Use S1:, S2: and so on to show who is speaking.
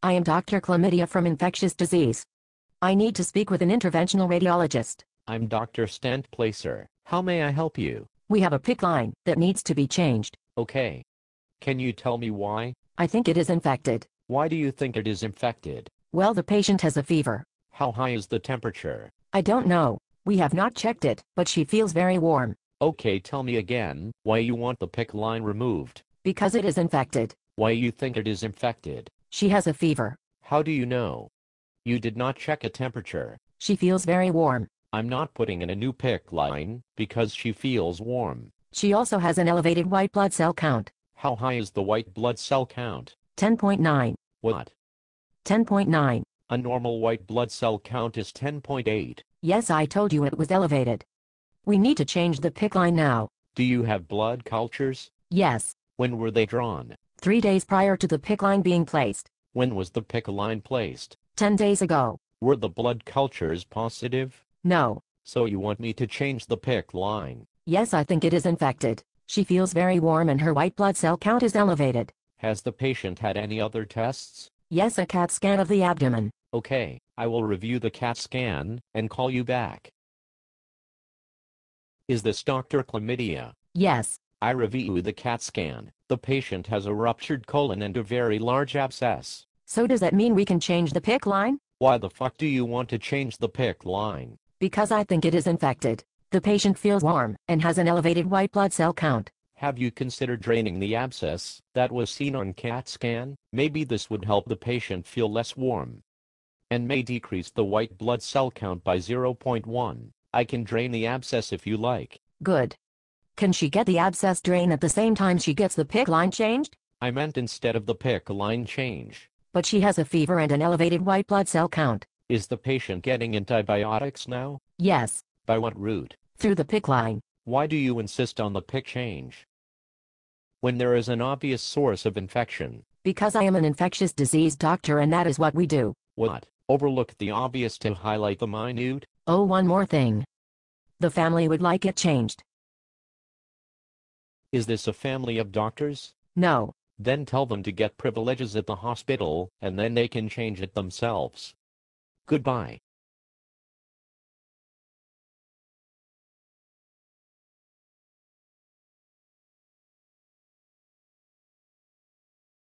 S1: I am Dr. Chlamydia from Infectious Disease. I need to speak with an interventional radiologist.
S2: I'm Dr. Stent Placer. How may I help you?
S1: We have a PICC line that needs to be changed.
S2: Okay. Can you tell me why?
S1: I think it is infected.
S2: Why do you think it is infected?
S1: Well, the patient has a fever.
S2: How high is the temperature?
S1: I don't know. We have not checked it, but she feels very warm.
S2: Okay, tell me again why you want the PICC line removed.
S1: Because it is infected.
S2: Why you think it is infected.
S1: She has a fever.
S2: How do you know? You did not check a temperature.
S1: She feels very warm.
S2: I'm not putting in a new PICC line because she feels warm.
S1: She also has an elevated white blood cell count.
S2: How high is the white blood cell count?
S1: 10.9.
S2: What?
S1: 10.9.
S2: A normal white blood cell count is 10.8.
S1: Yes, I told you it was elevated. We need to change the PICC line now.
S2: Do you have blood cultures?
S1: Yes.
S2: When were they drawn?
S1: Three days prior to the PICC line being placed.
S2: When was the PICC line placed?
S1: Ten days ago.
S2: Were the blood cultures positive?
S1: No.
S2: So you want me to change the PICC line?
S1: Yes, I think it is infected. She feels very warm and her white blood cell count is elevated.
S2: Has the patient had any other tests?
S1: Yes, a CAT scan of the abdomen.
S2: Okay, I will review the CAT scan and call you back. Is this Dr. Chlamydia?
S1: Yes.
S2: I review the CAT scan. The patient has a ruptured colon and a very large abscess.
S1: So does that mean we can change the PICC line?
S2: Why the fuck do you want to change the PICC line?
S1: Because I think it is infected. The patient feels warm and has an elevated white blood cell count.
S2: Have you considered draining the abscess that was seen on CAT scan? Maybe this would help the patient feel less warm and may decrease the white blood cell count by 0.1. I can drain the abscess if you like.
S1: Good. Can she get the abscess drain at the same time she gets the PICC line changed?
S2: I meant instead of the PICC line change.
S1: But she has a fever and an elevated white blood cell count.
S2: Is the patient getting antibiotics now?
S1: Yes.
S2: By what route?
S1: Through the PICC line.
S2: Why do you insist on the PICC change? When there is an obvious source of infection.
S1: Because I am an infectious disease doctor and that is what we do.
S2: What? Overlook the obvious to highlight the minute?
S1: Oh, one more thing. The family would like it changed.
S2: Is this a family of doctors?
S1: No.
S2: Then tell them to get privileges at the hospital, and then they can change it themselves. Goodbye.